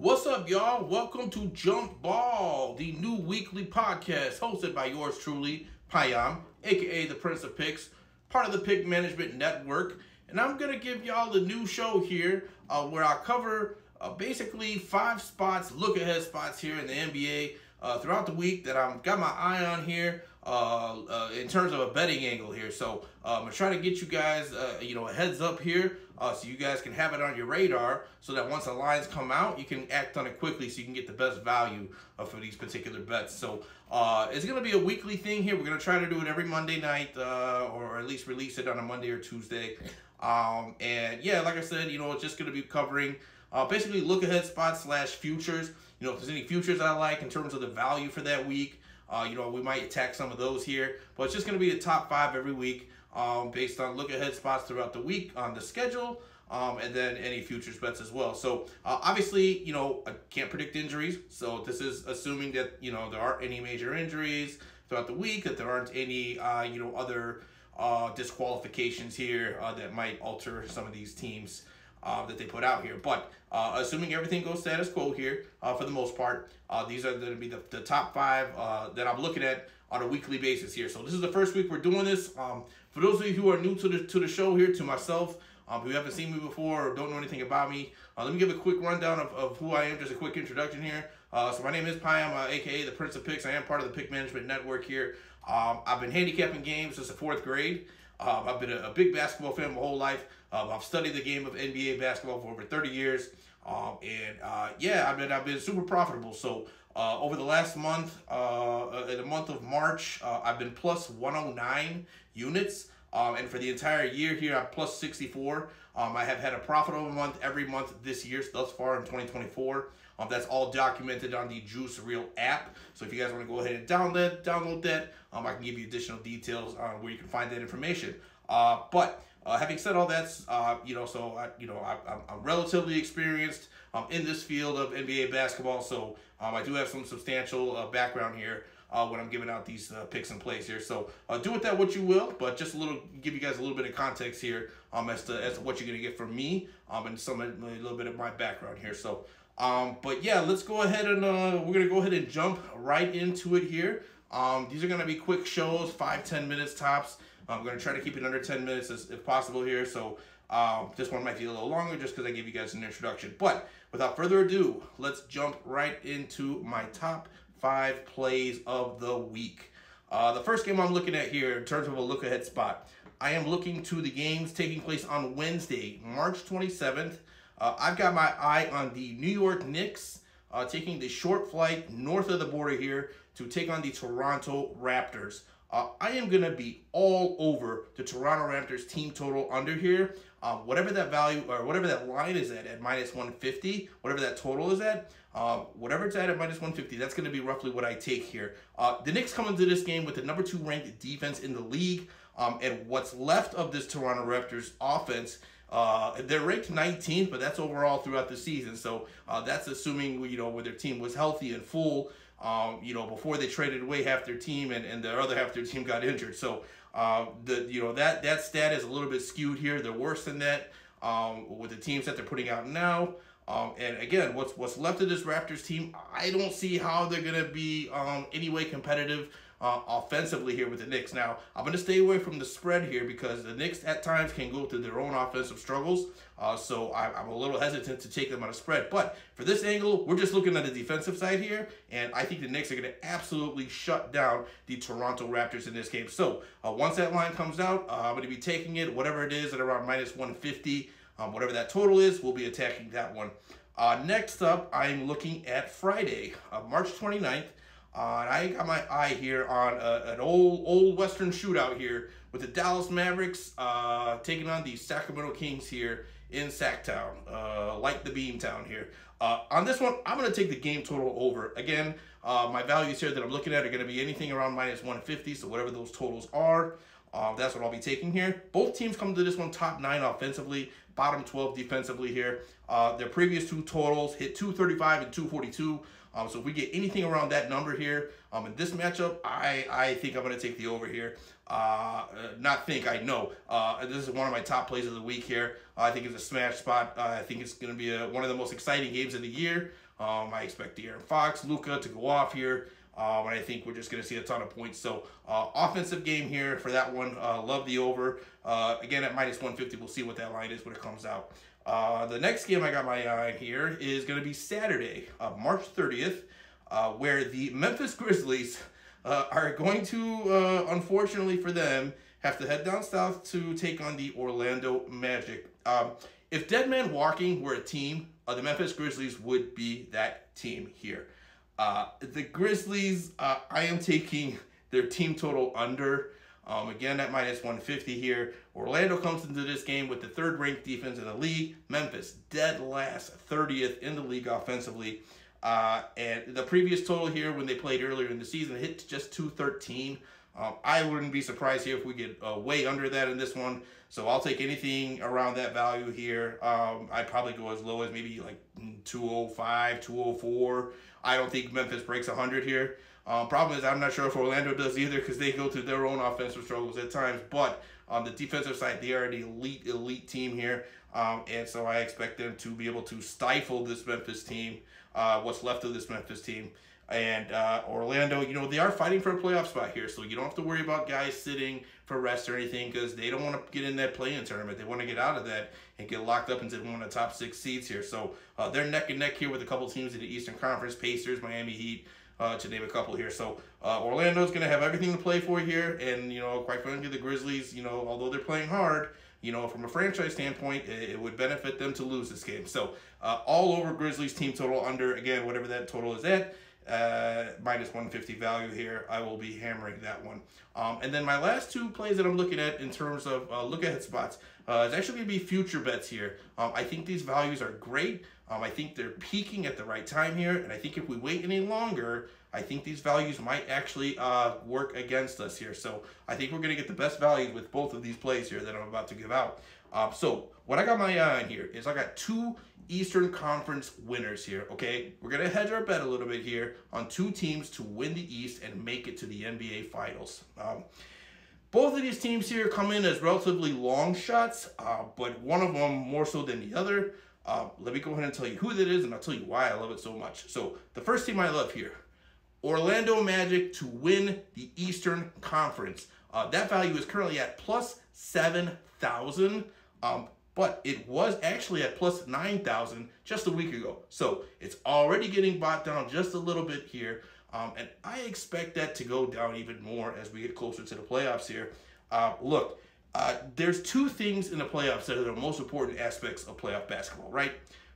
What's up, y'all? Welcome to Jump Ball, the new weekly podcast hosted by yours truly, Payam, aka the Prince of Picks, part of the Pick Management Network. And I'm going to give y'all the new show here uh, where I cover uh, basically five spots, look ahead spots here in the NBA uh, throughout the week that I've got my eye on here uh, uh, in terms of a betting angle here. So um, I'm trying to get you guys, uh, you know, a heads up here uh, so you guys can have it on your radar so that once the lines come out, you can act on it quickly so you can get the best value uh, for these particular bets. So uh, it's going to be a weekly thing here. We're going to try to do it every Monday night or at least release it on a Monday or Tuesday. Um, and yeah, like I said, you know, it's just going to be covering basically look ahead spots slash futures. You know, if there's any futures I like in terms of the value for that week, uh, you know, we might attack some of those here, but it's just going to be the top five every week um, based on look ahead spots throughout the week on the schedule. Um, and then any futures bets as well. So uh, obviously, you know, I can't predict injuries. So this is assuming that, you know, there aren't any major injuries throughout the week, that there aren't any, uh, you know, other uh, disqualifications here uh, that might alter some of these teams uh, that they put out here. But uh, assuming everything goes status quo here, for the most part, these are going to be the, the top five that I'm looking at on a weekly basis here. So this is the first week we're doing this. Um, for those of you who are new to the to the show here, to myself, um, who haven't seen me before or don't know anything about me, uh, let me give a quick rundown of, of who I am, just a quick introduction here. so my name is Payam, uh, aka the Prince of Picks. I am part of the Pick Management Network here. Um, I've been handicapping games since the fourth grade. I've been a, a, big basketball fan my whole life. Um, I've studied the game of NBA basketball for over 30 years. Um, and uh, yeah, I mean, I've been super profitable. So uh, over the last month, uh, in the month of March, uh, I've been plus 109 units. Um, and for the entire year here, I'm plus 64. Um, I have had a profitable month every month this year thus far in 2024. Um, that's all documented on the JuiceReel app. So if you guys want to go ahead and download download that, um, I can give you additional details on where you can find that information. Uh, but uh, having said all that, uh, you know, so I, you know, I, am relatively experienced um, in this field of NBA basketball, so um, I do have some substantial uh, background here uh, when I'm giving out these uh, picks and plays here. So uh, do with that what you will, but just a little, give you guys a little bit of context here um, as to as to what you're gonna get from me um, and some a little bit of my background here. So, um, but yeah, let's go ahead and we're gonna go ahead and jump right into it here. Um, these are gonna be quick shows, five ten minutes tops. I'm going to try to keep it under 10 minutes as, if possible here. So um, this one might be a little longer just because I gave you guys an introduction. But without further ado, let's jump right into my top five plays of the week. Uh, the first game I'm looking at here in terms of a look ahead spot, I am looking to the games taking place on Wednesday, March 27th. Uh, I've got my eye on the New York Knicks uh, taking the short flight north of the border here to take on the Toronto Raptors. Uh, I am going to be all over the Toronto Raptors team total under here. Um, whatever that value or whatever that line is at, at minus 150, whatever that total is at, uh, whatever it's at at minus 150, that's going to be roughly what I take here. Uh, the Knicks come into this game with the number two ranked defense in the league. Um, and what's left of this Toronto Raptors offense uh, they're ranked 19th, but that's overall throughout the season. So uh, that's assuming you know where their team was healthy and full um, you know, before they traded away half their team and, and the other half their team got injured. So uh, the you know that that stat is a little bit skewed here. They're worse than that um, with the teams that they're putting out now. Um, and again, what's what's left of this Raptors team, I don't see how they're gonna be um, any way competitive uh, offensively here with the Knicks. Now, I'm going to stay away from the spread here because the Knicks at times can go through their own offensive struggles. Uh, so I, am a little hesitant to take them on a spread. But for this angle, we're just looking at the defensive side here. And I think the Knicks are going to absolutely shut down the Toronto Raptors in this game. So uh, once that line comes out, uh, I'm going to be taking it, whatever it is, at around minus 150. Um, whatever that total is, we'll be attacking that one. Uh, next up, I'm looking at Friday, uh, March 29th. Uh, and I got my eye here on a, an old old Western shootout here with the Dallas Mavericks uh, taking on the Sacramento Kings here in Sactown, uh, like the Beantown here. Uh, on this one, I'm going to take the game total over. Again, uh, my values here that I'm looking at are going to be anything around minus 150, so whatever those totals are, uh, that's what I'll be taking here. Both teams come to this one top 9 offensively, bottom 12 defensively here. their previous two totals hit 235 and 242. Um, so if we get anything around that number here um, in this matchup, I, I think I'm going to take the over here. Uh, not think, I know. Uh, this is one of my top plays of the week here. Uh, I think it's a smash spot. Uh, I think it's going to be a, one of the most exciting games of the year. Um, I expect De'Aaron Fox, Luka to go off here. Um, and I think we're just going to see a ton of points. So uh, offensive game here for that one. Uh, love the over. Uh, again, at minus 150, we'll see what that line is when it comes out. Uh, the next game I got my eye on here is going to be Saturday, uh, March 30th, uh, where the Memphis Grizzlies are going to, unfortunately for them, have to head down south to take on the Orlando Magic. Um, if Dead Man Walking were a team, the Memphis Grizzlies would be that team here. Uh, the Grizzlies, uh, I am taking their team total under. Um, again, at minus 150 here. Orlando comes into this game with the third ranked defense in the league. Memphis, dead last, 30th in the league offensively. Uh, and the previous total here when they played earlier in the season hit just 213. Um, I wouldn't be surprised here if we get uh, way under that in this one. So I'll take anything around that value here. Um, I'd probably go as low as maybe like 205, 204. I don't think Memphis breaks 100 here. Um, problem is, I'm not sure if Orlando does either because they go through their own offensive struggles at times. But on the defensive side, they are an elite, elite team here. Um, and so I expect them to be able to stifle this Memphis team, uh, what's left of this Memphis team. And uh, Orlando, you know, they are fighting for a playoff spot here, so you don't have to worry about guys sitting for rest or anything because they don't want to get in that play-in tournament. They want to get out of that and get locked up into one of the top six seeds here. So uh, they're neck and neck here with a couple teams in the Eastern Conference, Pacers, Miami Heat, uh, to name a couple here. So uh, Orlando's going to have everything to play for here, and you know, quite frankly, the Grizzlies, you know, although they're playing hard, you know, from a franchise standpoint, it, it would benefit them to lose this game. So uh, all over Grizzlies team total under again, whatever that total is at uh, minus 150 value here. I will be hammering that one. Um, and then my last two plays that I'm looking at in terms of uh, look ahead spots uh, is actually going to be future bets here. Um, I think these values are great. Um, I think they're peaking at the right time here. And I think if we wait any longer, I think these values might actually uh, work against us here. So I think we're going to get the best value with both of these plays here that I'm about to give out. Um, so what I got my eye on here is I got two Eastern Conference winners here, okay? We're going to hedge our bet a little bit here on two teams to win the East and make it to the NBA Finals. Um, both of these teams here come in as relatively long shots, uh, but one of them more so than the other. Uh, let me go ahead and tell you who that is, and I'll tell you why I love it so much. So the first team I love here, Orlando Magic to win the Eastern Conference. Uh, that value is currently at plus 7,000. Um, but it was actually at plus 9,000 just a week ago. So it's already getting bought down just a little bit here. Um, and I expect that to go down even more as we get closer to the playoffs here. Uh, look, uh, there's two things in the playoffs that are the most important aspects of playoff basketball, right?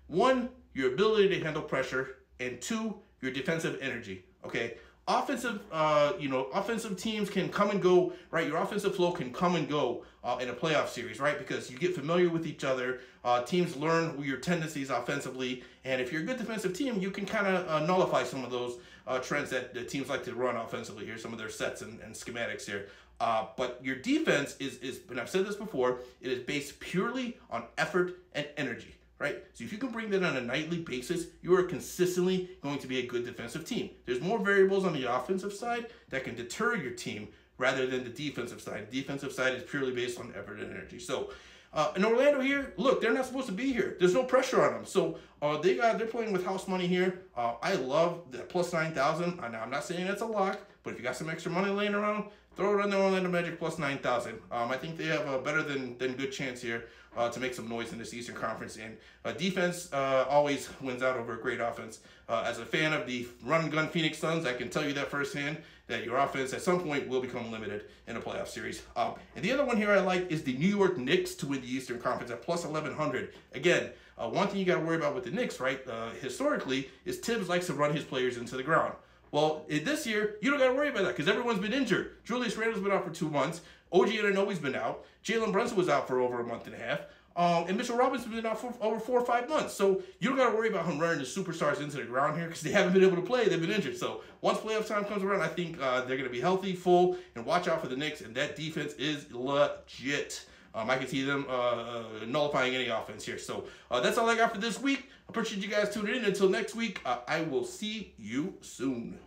One, your ability to handle pressure, and two, your defensive energy, okay? Offensive, uh, you know, offensive teams can come and go, right? Your offensive flow can come and go uh, in a playoff series, right? Because you get familiar with each other. Uh, teams learn your tendencies offensively, and if you're a good defensive team, you can kind of uh, nullify some of those uh, trends that the teams like to run offensively here, some of their sets and, and schematics here. Uh, but your defense is, is, and I've said this before, it is based purely on effort and energy right? So if you can bring that on a nightly basis, you are consistently going to be a good defensive team. There's more variables on the offensive side that can deter your team rather than the defensive side. The defensive side is purely based on effort and energy. So uh, in Orlando here, look, they're not supposed to be here. There's no pressure on them. So uh, they got they're playing with house money here. Uh, I love the plus nine thousand. I'm not saying that's a lock, but if you got some extra money laying around, throw it on the Orlando Magic plus 9,000. Um, I think they have a better than, than good chance here uh, to make some noise in this Eastern Conference. And uh, defense uh, always wins out over a great offense. Uh, as a fan of the run gun Phoenix Suns, I can tell you that firsthand that your offense at some point will become limited in a playoff series. Um, and the other one here I like is the New York Knicks to win the Eastern Conference at plus 1,100. Again, uh, one thing you got to worry about with the Knicks, right, uh, historically, is Thibs likes to run his players into the ground. Well, this year, you don't got to worry about that because everyone's been injured. Julius Randle's been out for two months. OG Anunoby's been out. Jalen Brunson was out for over a month and a half. Um, and Mitchell Robinson's been out for over four or five months. So you don't got to worry about him running the superstars into the ground here because they haven't been able to play. They've been injured. So once playoff time comes around, I think uh, they're going to be healthy, full, and watch out for the Knicks. And that defense is legit. Um, I can see them uh, uh, nullifying any offense here. So uh, that's all I got for this week. I appreciate you guys tuning in. Until next week, uh, I will see you soon.